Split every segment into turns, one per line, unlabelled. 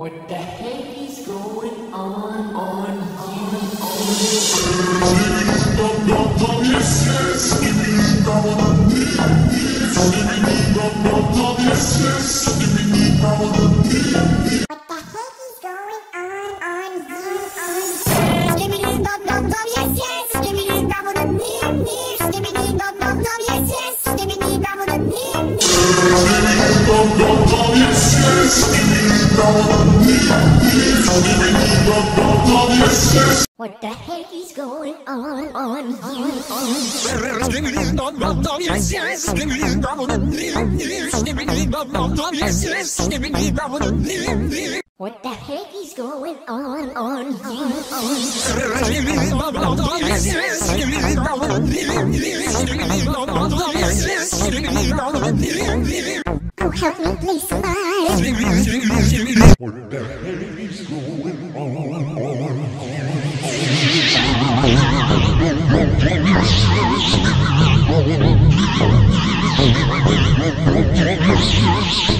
What the heck is going on on here Skibidi dum dum dum, yes yes. Skibidi dabble dum dee
What the heck is going on on here
on What the heck is going on on here? Oh help me please somebody. What the heck is going on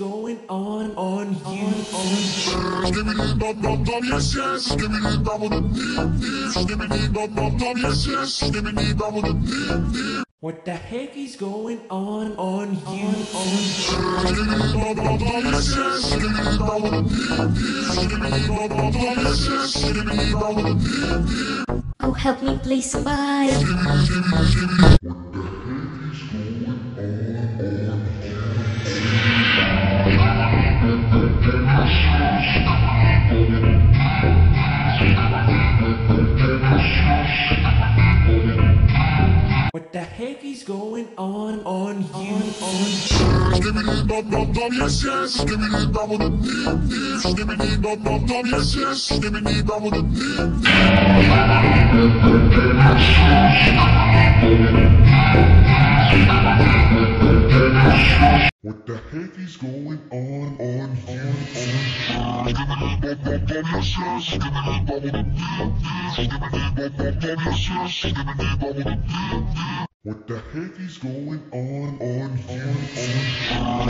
going on on on What the heck is going on on you? on
Oh help me please somebody
What the heck is going on on here on
What the heck is going on on here on. What the heck is going on on here on.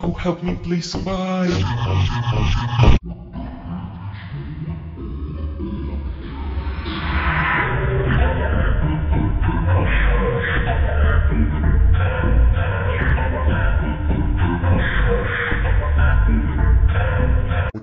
Oh help me please somebody